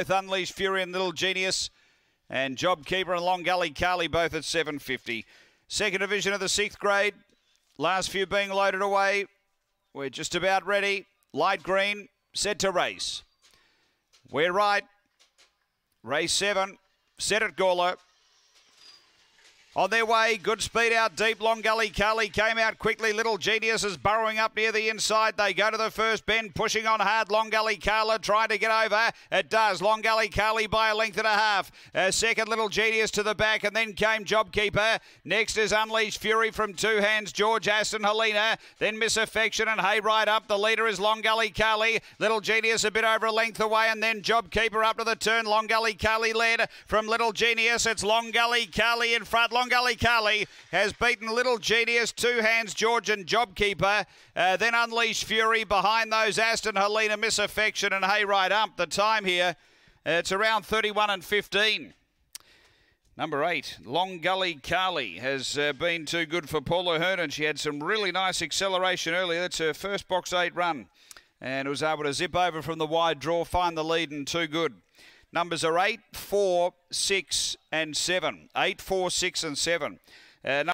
with Unleashed Fury and Little Genius. And Jobkeeper and Long Gully Carly both at 750. Second division of the sixth grade. Last few being loaded away. We're just about ready. Light green, set to race. We're right. Race seven. Set it, Gawler. On their way, good speed out deep. Long Gully Carly came out quickly. Little Genius is burrowing up near the inside. They go to the first bend, pushing on hard. Long Gully Carla trying to get over. It does. Long Gully Carly by a length and a half. A second Little Genius to the back, and then came Jobkeeper. Next is Unleashed Fury from two hands. George Aston Helena. Then Miss Affection and Hayride up. The leader is Long Gully Carly. Little Genius a bit over a length away, and then Jobkeeper up to the turn. Long Gully Carly led from Little Genius. It's Long Gully Carly in front. Long Gully Carly has beaten Little Genius, Two Hands Georgian and Jobkeeper. Uh, then Unleashed Fury behind those Aston Helena, Miss Affection and Hayride Ump. The time here, uh, it's around 31 and 15. Number eight, Long Gully Carly has uh, been too good for Paula Hernan. She had some really nice acceleration earlier. That's her first box eight run. And was able to zip over from the wide draw, find the lead, and too good. Numbers are 8, 4, 6, and 7. 8, 4, 6, and 7. Uh,